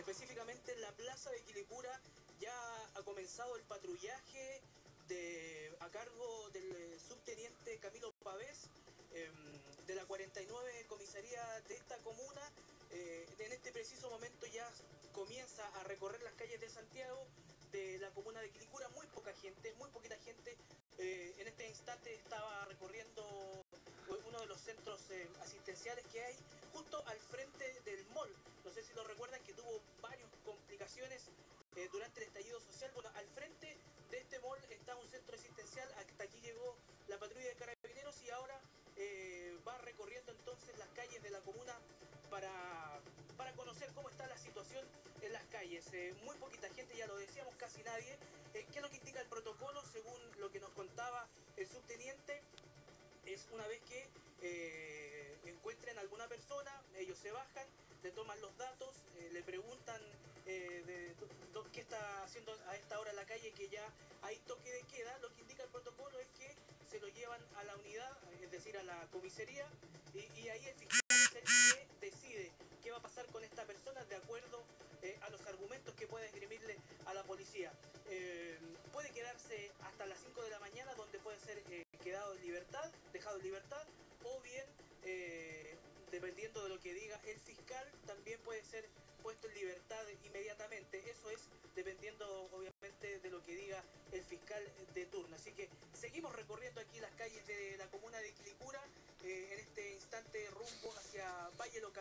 eh, específicamente en la plaza de Quilicura, ya ha comenzado el patrullaje a cargo del eh, subteniente Camilo Pavés, em, de la 49 comisaría de esta comuna. Eh, en este preciso momento ya comienza a recorrer las calles de Santiago, de la comuna de Quilicura, muy poca gente, muy poquita gente. Eh, en este instante estaba recorriendo uno de los centros eh, asistenciales que hay justo al frente del mall. No sé si lo complicaciones eh, durante el estallido social. Bueno, al frente de este mall está un centro asistencial, hasta aquí llegó la patrulla de carabineros y ahora eh, va recorriendo entonces las calles de la comuna para, para conocer cómo está la situación en las calles. Eh, muy poquita gente, ya lo decíamos, casi nadie. Eh, ¿Qué es lo que indica el protocolo? Según lo que nos contaba el subteniente, es una vez que eh, encuentren alguna persona, ellos se bajan, le toman los datos, eh, le preguntan eh, haciendo a esta hora en la calle, que ya hay toque de queda. Lo que indica el protocolo es que se lo llevan a la unidad, es decir, a la comisaría, y, y ahí el fiscal decide qué va a pasar con esta persona de acuerdo eh, a los argumentos que puede esgrimirle a la policía. Eh, puede quedarse hasta las 5 de la mañana, donde puede ser eh, quedado en libertad, dejado en libertad, o bien, eh, dependiendo de lo que diga el fiscal, también puede ser Valle Lo